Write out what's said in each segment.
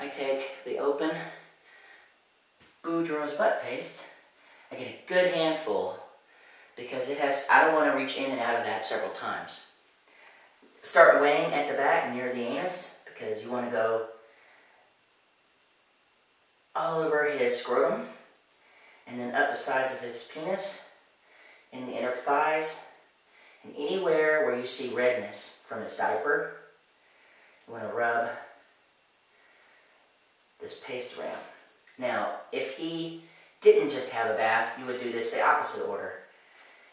I take the open Boudreaux's butt paste. I get a good handful because it has, I don't want to reach in and out of that several times. Start weighing at the back near the anus because you want to go all over his scrotum and then up the sides of his penis, in the inner thighs, and anywhere where you see redness from his diaper, you want to rub this paste around. Now, if he didn't just have a bath, you would do this the opposite order.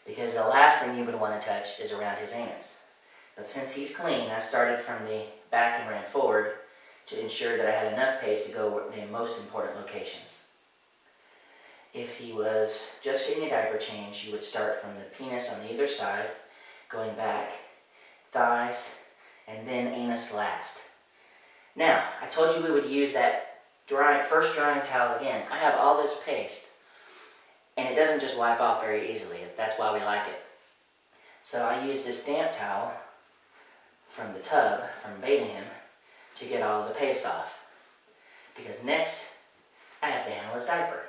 Because the last thing you would want to touch is around his anus. But since he's clean, I started from the back and ran forward to ensure that I had enough paste to go the most important locations. If he was just getting a diaper change, you would start from the penis on either side, going back, thighs, and then anus last. Now, I told you we would use that dry, first drying towel again. I have all this paste, and it doesn't just wipe off very easily. That's why we like it. So I use this damp towel from the tub, from bathing him, to get all the paste off. Because next, I have to handle his diaper.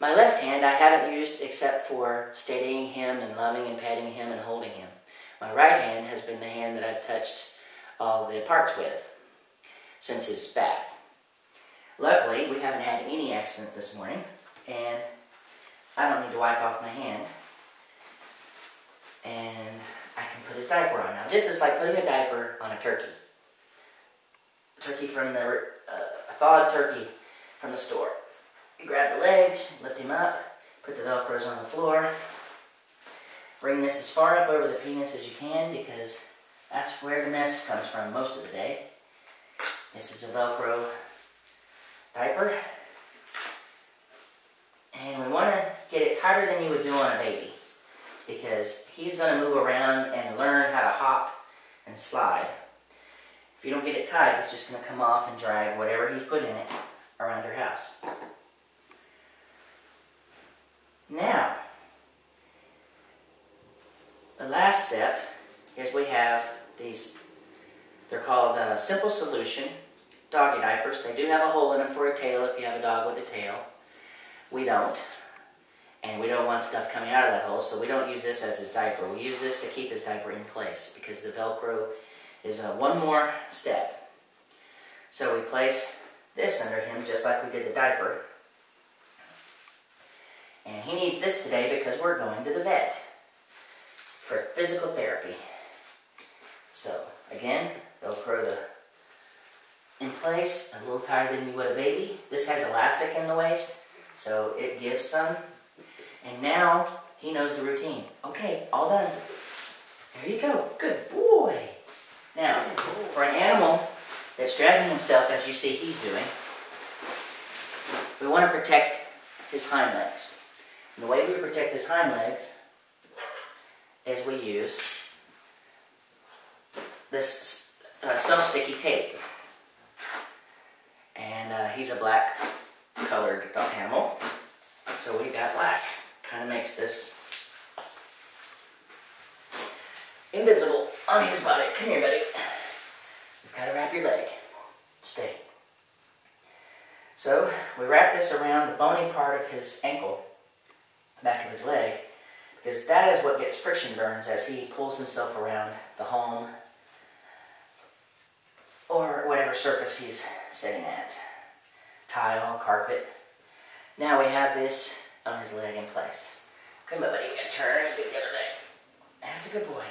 My left hand I haven't used except for steadying him and loving and petting him and holding him. My right hand has been the hand that I've touched all the parts with since his bath. Luckily, we haven't had any accidents this morning, and I don't need to wipe off my hand. And I can put his diaper on. Now, this is like putting a diaper on a turkey. Turkey from the, uh, a thawed turkey from the store. You grab the legs, lift him up, put the Velcros on the floor. Bring this as far up over the penis as you can because that's where the mess comes from most of the day. This is a Velcro diaper. And we want to get it tighter than you would do on a baby because he's going to move around and learn how to hop and slide. If you don't get it tight, it's just going to come off and drag whatever he's put in it around your house. Now, the last step is we have these, they're called uh, Simple Solution doggy diapers. They do have a hole in them for a tail if you have a dog with a tail. We don't. And we don't want stuff coming out of that hole, so we don't use this as his diaper. We use this to keep his diaper in place because the Velcro is one more step. So we place this under him just like we did the diaper. And he needs this today because we're going to the vet for physical therapy. So, again, Velcro the in place, a little tighter than you would a baby. This has elastic in the waist, so it gives some. And now, he knows the routine. Okay, all done. There you go. Good boy. Now, for an animal that's dragging himself, as you see he's doing, we want to protect his hind legs. And the way we protect his hind legs is we use this uh, self-sticky tape. And uh, he's a black colored animal, so we got black. Kind of makes this invisible on his body. Come here, buddy. You've got to wrap your leg. Stay. So we wrap this around the bony part of his ankle back of his leg because that is what gets friction burns as he pulls himself around the home surface he's sitting at. Tile, carpet. Now we have this on his leg in place. Come on, buddy, you gotta turn and do the other leg. That's a good boy.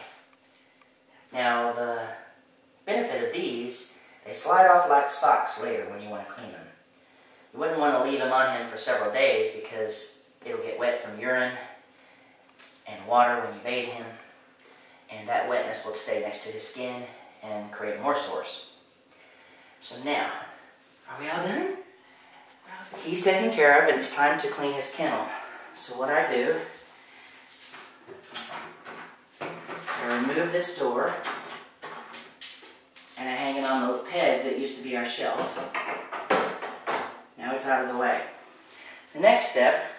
Now the benefit of these, they slide off like socks later when you want to clean them. You wouldn't want to leave them on him for several days because It'll get wet from urine and water when you bathe him, and that wetness will stay next to his skin and create more sores. So now, are we all done? He's taken care of and it's time to clean his kennel. So what I do, I remove this door and I hang it on the pegs that used to be our shelf. Now it's out of the way. The next step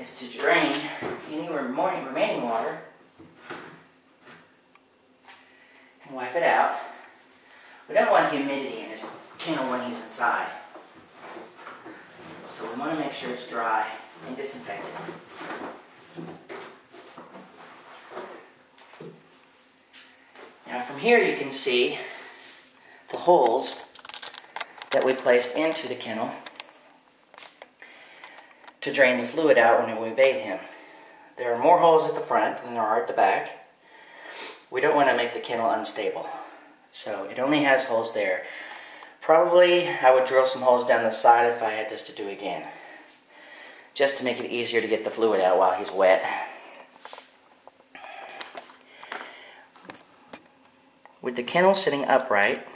is to drain any remaining water and wipe it out. We don't want humidity in his kennel when he's inside. So we want to make sure it's dry and disinfected. Now from here you can see the holes that we placed into the kennel to drain the fluid out when we bathe him. There are more holes at the front than there are at the back. We don't want to make the kennel unstable. So it only has holes there. Probably I would drill some holes down the side if I had this to do again. Just to make it easier to get the fluid out while he's wet. With the kennel sitting upright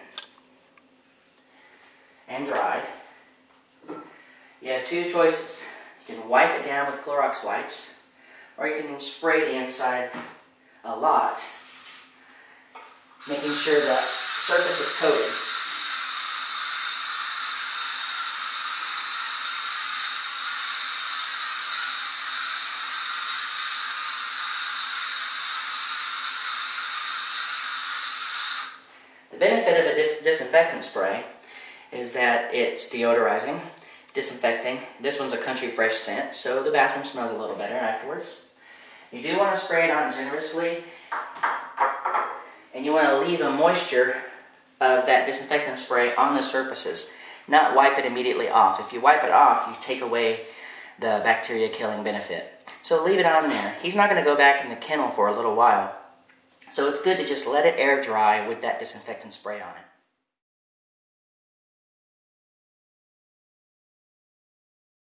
and dried, you have two choices. You can wipe it down with Clorox wipes, or you can spray the inside a lot, making sure the surface is coated. The benefit of a dis disinfectant spray is that it's deodorizing, it's disinfecting. This one's a country fresh scent, so the bathroom smells a little better afterwards. You do want to spray it on generously, and you want to leave a moisture of that disinfectant spray on the surfaces, not wipe it immediately off. If you wipe it off, you take away the bacteria killing benefit. So leave it on there. He's not going to go back in the kennel for a little while. So it's good to just let it air dry with that disinfectant spray on it.